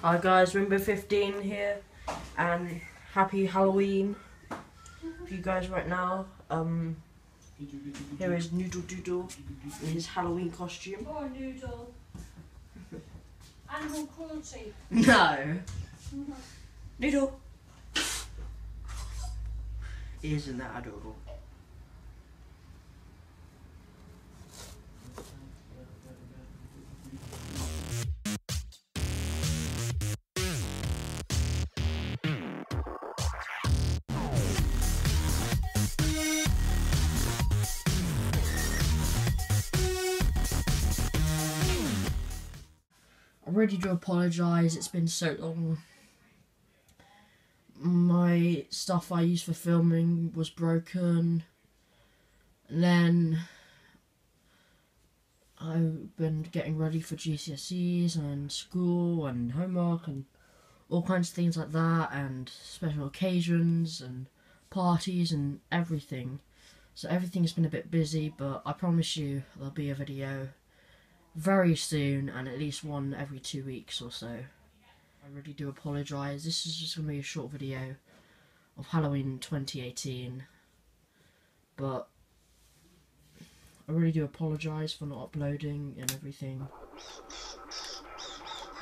Hi guys, Rainbow 15 here, and happy Halloween for you guys right now. Um, here is Noodle Doodle in his Halloween costume. Poor noodle. Animal cruelty. No! Noodle! Isn't that adorable? Really do apologise, it's been so long. My stuff I used for filming was broken. And then I've been getting ready for GCSEs and school and homework and all kinds of things like that and special occasions and parties and everything. So everything's been a bit busy, but I promise you there'll be a video very soon and at least one every two weeks or so. I really do apologise. This is just going to be a short video of Halloween 2018. But I really do apologise for not uploading and everything.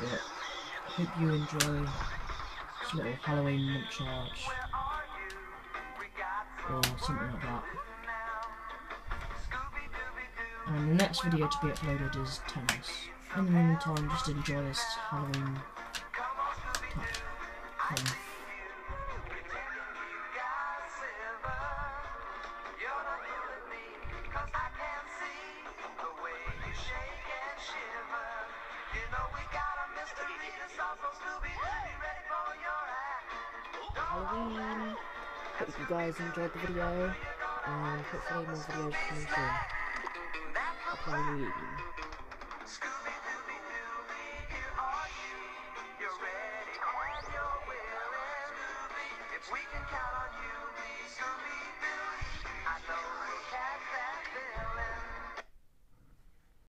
But I hope you enjoy this little Halloween montage. Or something like that. And the next video to be uploaded is tennis. In the meantime, just enjoy this Halloween fun. Halloween. Hope you guys enjoyed the video, and hopefully more videos coming soon upon reading.